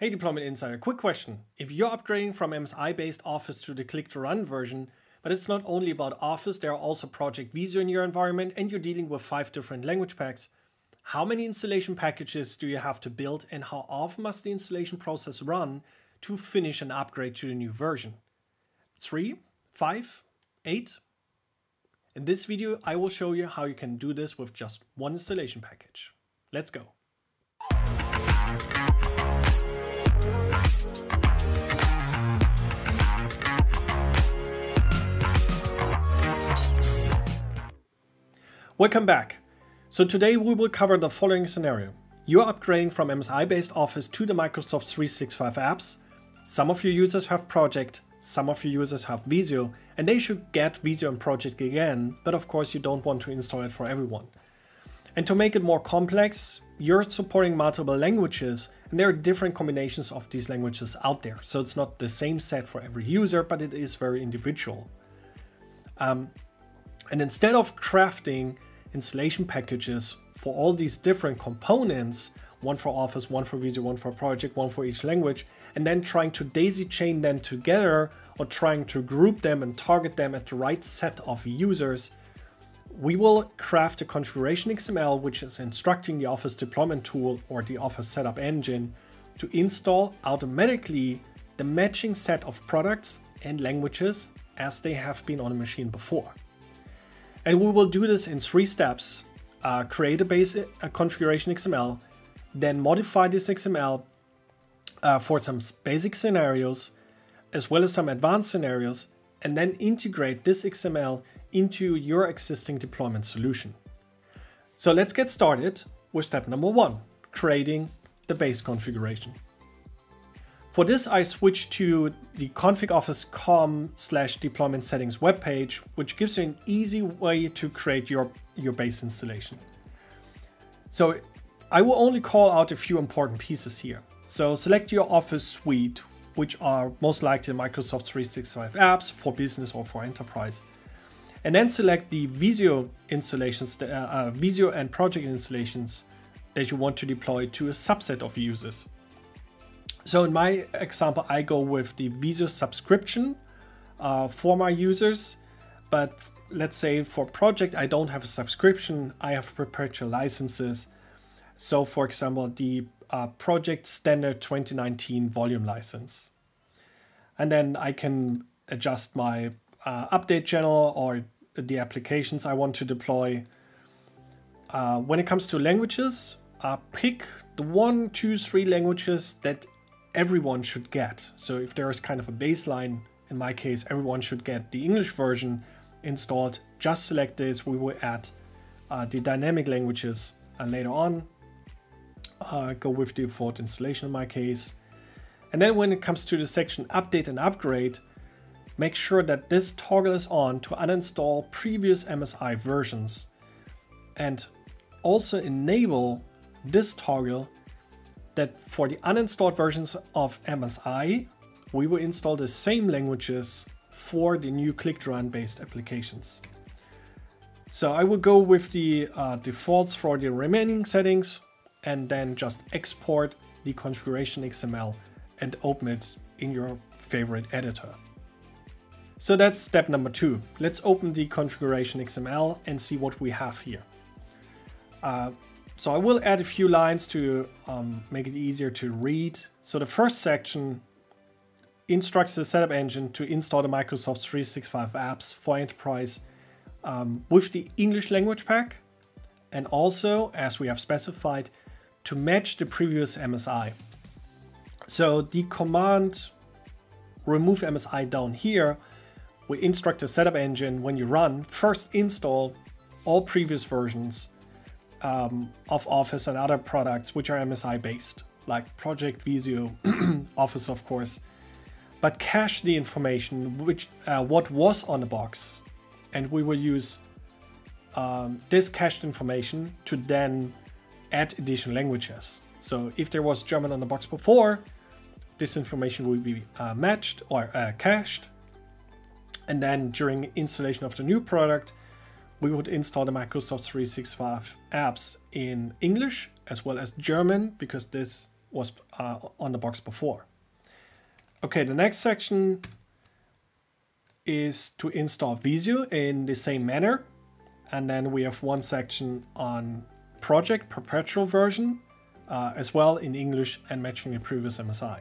Hey Deployment Insider, quick question. If you're upgrading from MSI based Office to the Click to Run version, but it's not only about Office, there are also Project Visio in your environment and you're dealing with five different language packs, how many installation packages do you have to build and how often must the installation process run to finish an upgrade to the new version? Three, five, eight? In this video, I will show you how you can do this with just one installation package. Let's go. Welcome back. So today we will cover the following scenario. You're upgrading from MSI-based Office to the Microsoft 365 apps. Some of your users have Project, some of your users have Visio, and they should get Visio and Project again, but of course you don't want to install it for everyone. And to make it more complex, you're supporting multiple languages, and there are different combinations of these languages out there. So it's not the same set for every user, but it is very individual. Um, and instead of crafting installation packages for all these different components, one for Office, one for Visio, one for Project, one for each language, and then trying to daisy chain them together or trying to group them and target them at the right set of users, we will craft a configuration XML which is instructing the Office deployment tool or the Office setup engine to install automatically the matching set of products and languages as they have been on a machine before. And we will do this in three steps. Uh, create a base a configuration XML, then modify this XML uh, for some basic scenarios, as well as some advanced scenarios, and then integrate this XML into your existing deployment solution. So let's get started with step number one, creating the base configuration. For this, I switch to the config slash deployment settings webpage, which gives you an easy way to create your, your base installation. So I will only call out a few important pieces here. So select your Office suite, which are most likely Microsoft 365 apps for business or for enterprise. And then select the Visio installations, uh, uh, Visio and project installations that you want to deploy to a subset of users. So in my example, I go with the Visio subscription uh, for my users, but let's say for project, I don't have a subscription, I have perpetual licenses. So for example, the uh, project standard 2019 volume license. And then I can adjust my uh, update channel or the applications I want to deploy. Uh, when it comes to languages, uh, pick the one, two, three languages that everyone should get. So if there is kind of a baseline, in my case, everyone should get the English version installed. Just select this, we will add uh, the dynamic languages and later on uh, go with the default installation in my case. And then when it comes to the section update and upgrade, make sure that this toggle is on to uninstall previous MSI versions and also enable this toggle that for the uninstalled versions of MSI, we will install the same languages for the new click-to-run based applications. So I will go with the uh, defaults for the remaining settings and then just export the configuration XML and open it in your favorite editor. So that's step number two. Let's open the configuration XML and see what we have here. Uh, so I will add a few lines to um, make it easier to read. So the first section instructs the setup engine to install the Microsoft 365 apps for enterprise um, with the English language pack and also, as we have specified, to match the previous MSI. So the command remove MSI down here we instruct the setup engine when you run first install all previous versions um, of Office and other products which are MSI based, like Project Visio, Office of course, but cache the information which uh, what was on the box, and we will use um, this cached information to then add additional languages. So if there was German on the box before, this information will be uh, matched or uh, cached. And then during installation of the new product, we would install the Microsoft 365 apps in English as well as German because this was uh, on the box before. Okay, the next section is to install Visio in the same manner. And then we have one section on project perpetual version, uh, as well in English and matching the previous MSI.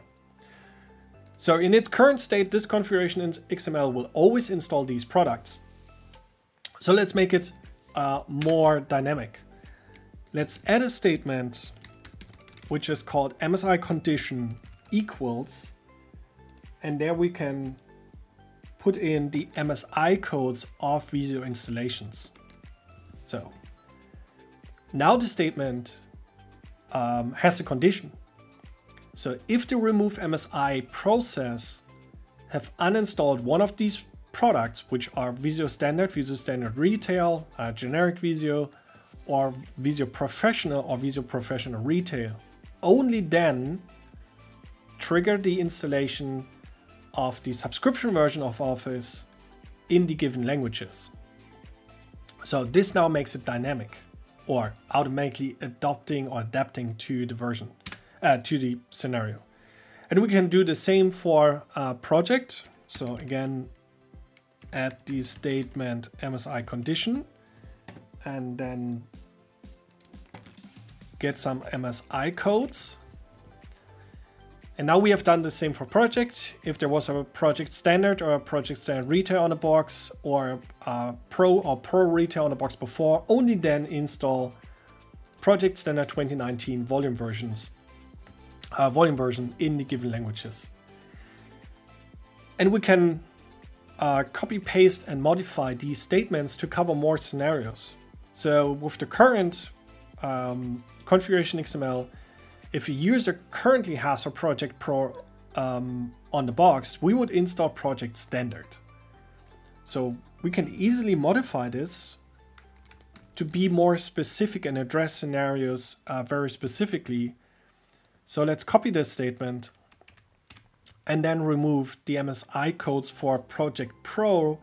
So in its current state, this configuration in XML will always install these products. So let's make it uh, more dynamic. Let's add a statement which is called MSI condition equals, and there we can put in the MSI codes of Visio installations. So now the statement um, has a condition. So if the remove MSI process have uninstalled one of these products, which are Visio Standard, Visio Standard Retail, uh, Generic Visio, or Visio Professional or Visio Professional Retail, only then trigger the installation of the subscription version of Office in the given languages. So this now makes it dynamic or automatically adopting or adapting to the version, uh, to the scenario. And we can do the same for a project. So again, add the statement MSI condition and then get some MSI codes. And now we have done the same for project. If there was a project standard or a project standard retail on the box or a pro or pro retail on the box before, only then install project standard 2019 volume versions, uh, volume version in the given languages. And we can uh, copy paste and modify these statements to cover more scenarios. So with the current um, configuration XML, if a user currently has a Project Pro um, on the box, we would install Project Standard. So we can easily modify this to be more specific and address scenarios uh, very specifically. So let's copy this statement and then remove the MSI codes for Project Pro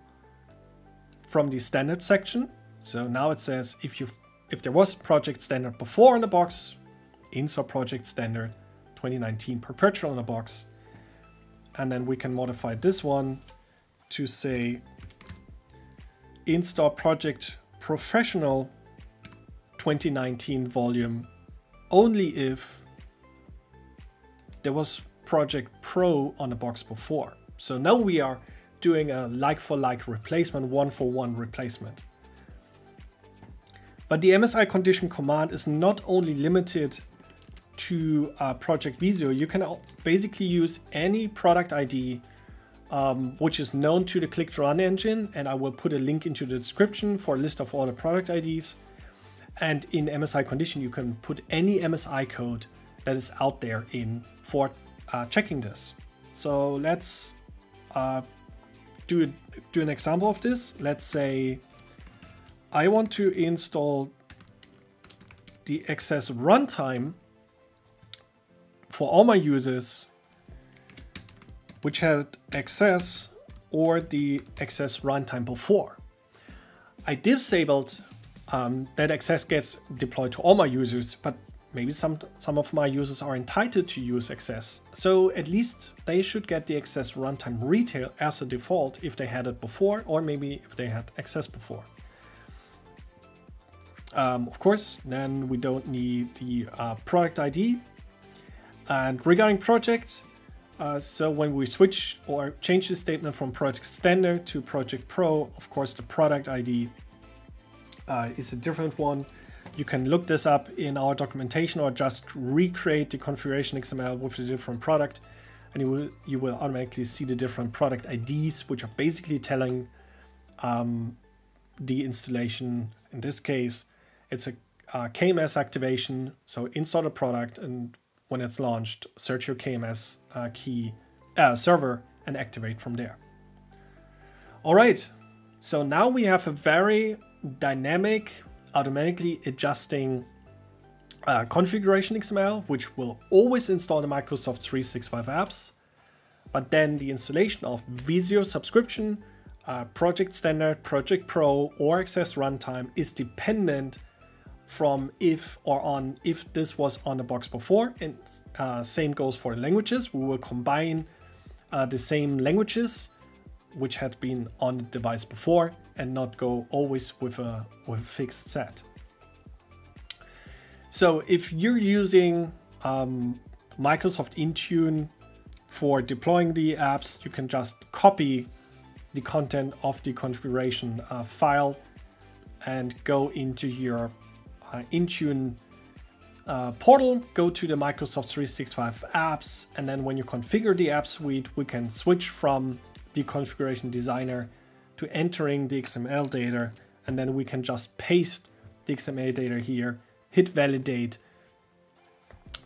from the standard section. So now it says if you if there was project standard before in the box, install project standard 2019 perpetual in the box. And then we can modify this one to say install project professional 2019 volume only if there was project pro on the box before. So now we are doing a like for like replacement, one for one replacement. But the MSI condition command is not only limited to uh, Project Visio, you can basically use any product ID um, which is known to the Click Run engine, and I will put a link into the description for a list of all the product IDs. And in MSI condition, you can put any MSI code that is out there in for uh, checking this. So let's uh, do, do an example of this. Let's say I want to install the access runtime for all my users which had access or the access runtime before. I disabled um, that access gets deployed to all my users, but maybe some, some of my users are entitled to use access. So at least they should get the access runtime retail as a default if they had it before, or maybe if they had access before. Um, of course, then we don't need the uh, product ID. And regarding project, uh, so when we switch or change the statement from project standard to project pro, of course, the product ID uh, is a different one. You can look this up in our documentation or just recreate the configuration XML with a different product and you will, you will automatically see the different product IDs, which are basically telling um, the installation, in this case, it's a uh, KMS activation. So install the product and when it's launched, search your KMS uh, key uh, server and activate from there. All right, so now we have a very dynamic, automatically adjusting uh, configuration XML, which will always install the Microsoft 365 apps. But then the installation of Visio subscription, uh, Project Standard, Project Pro, or Access Runtime is dependent from if or on if this was on the box before. And uh, same goes for languages. We will combine uh, the same languages which had been on the device before and not go always with a, with a fixed set. So if you're using um, Microsoft Intune for deploying the apps, you can just copy the content of the configuration uh, file and go into your uh, Intune uh, portal, go to the Microsoft 365 apps, and then when you configure the app suite, we can switch from the configuration designer to entering the XML data, and then we can just paste the XML data here, hit validate,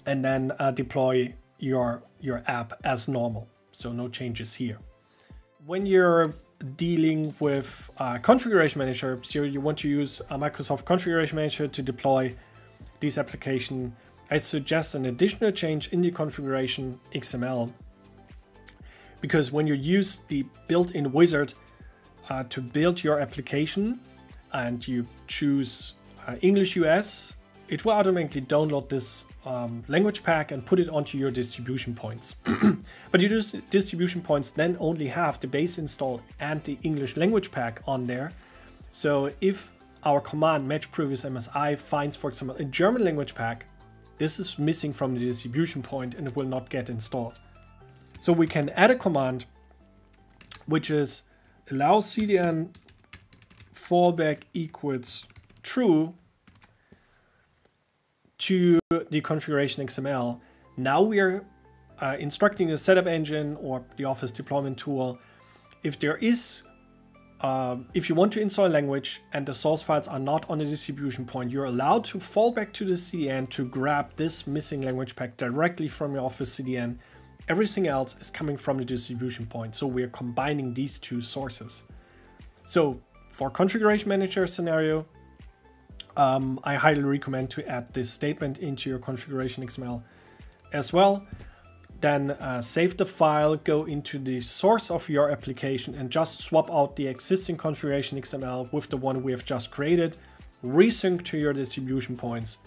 and then uh, deploy your, your app as normal. So no changes here. When you're dealing with uh, configuration manager, so you want to use a Microsoft configuration manager to deploy this application, I suggest an additional change in the configuration XML because when you use the built-in wizard uh, to build your application and you choose uh, English US, it will automatically download this um, language pack and put it onto your distribution points. but your distribution points then only have the base install and the English language pack on there. So if our command match previous MSI finds, for example, a German language pack, this is missing from the distribution point and it will not get installed. So we can add a command which is allow CDN fallback equals true to the configuration XML. Now we are uh, instructing the setup engine or the Office deployment tool if there is uh, if you want to install a language and the source files are not on the distribution point, you're allowed to fall back to the CDN to grab this missing language pack directly from your Office CDN. Everything else is coming from the distribution point, so we're combining these two sources. So for configuration manager scenario, um, I highly recommend to add this statement into your configuration XML as well. Then uh, save the file, go into the source of your application and just swap out the existing configuration XML with the one we have just created, resync to your distribution points,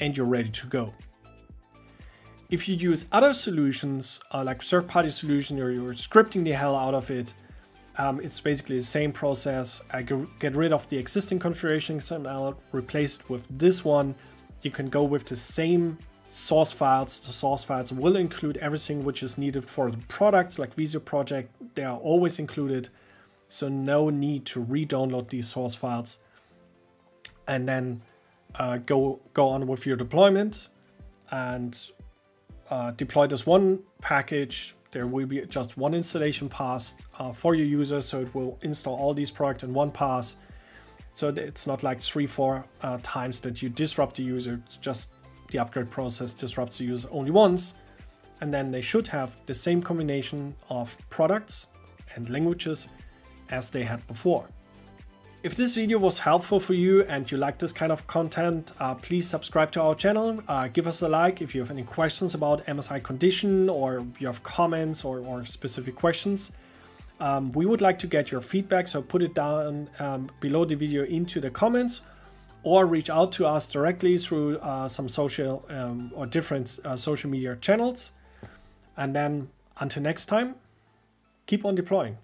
and you're ready to go. If you use other solutions, uh, like third-party solution, or you're scripting the hell out of it, um, it's basically the same process. I get rid of the existing configuration XML, replace it with this one. You can go with the same source files. The source files will include everything which is needed for the products like Visio project. They are always included. So no need to re-download these source files. And then uh, go, go on with your deployment and uh, deploy this one package there will be just one installation pass uh, for your user, so it will install all these products in one pass. So it's not like three, four uh, times that you disrupt the user. It's just the upgrade process disrupts the user only once. And then they should have the same combination of products and languages as they had before. If this video was helpful for you and you like this kind of content, uh, please subscribe to our channel, uh, give us a like if you have any questions about MSI condition or you have comments or, or specific questions. Um, we would like to get your feedback, so put it down um, below the video into the comments or reach out to us directly through uh, some social um, or different uh, social media channels. And then until next time, keep on deploying.